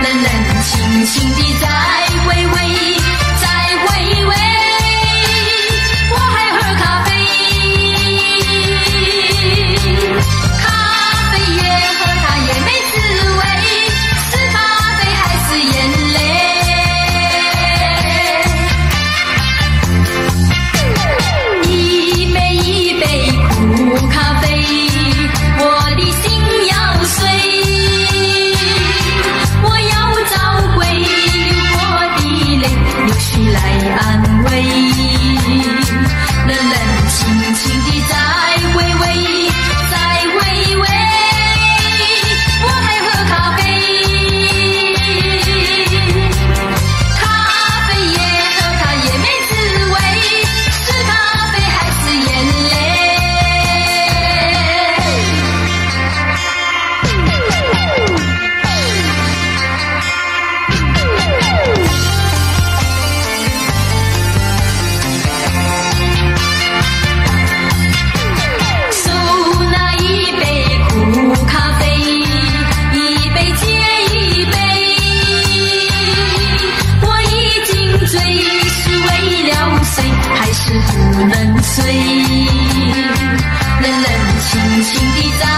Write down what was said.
冷冷清清的在微微是不能睡冷冷清清的在